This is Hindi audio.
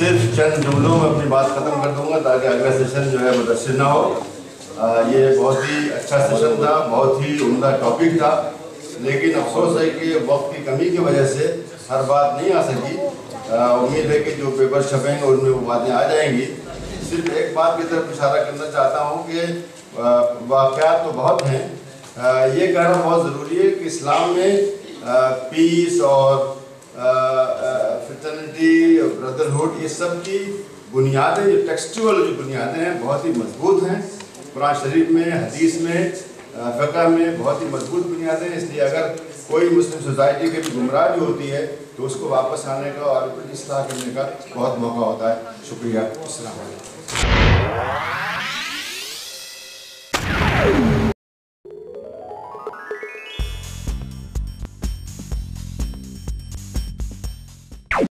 सिर्फ़ चंद जुमलों में अपनी बात ख़त्म कर दूँगा ताकि अगला सेशन जो है मुदसर ना हो। आ, ये बहुत ही अच्छा सेशन था बहुत ही उमदा टॉपिक था। लेकिन अफसोस है कि वक्त की कमी की वजह से हर बात नहीं आ सकी। उम्मीद है कि जो पेपर छपेंगे उनमें वो बातें आ जाएँगी। सिर्फ़ एक बात की तरफ़ इशारा करना चाहता हूँ कि वाक़ तो बहुत हैं ये कहना बहुत ज़रूरी है कि इस्लाम में पीस और फ्रटर्निटी ब्रदरहुड ये सब की बुनियादें जो टेक्सचुअल जो बुनियादें हैं, बहुत ही मज़बूत हैं। कुरान शरीफ में, हदीस में फ़क़ा में बहुत ही मज़बूत बुनियादें हैं। इसलिए अगर कोई मुस्लिम सोसाइटी के भी गुमराह भी होती है तो उसको वापस आने का और इसलाह करने का बहुत मौका होता है। शुक्रिया। असल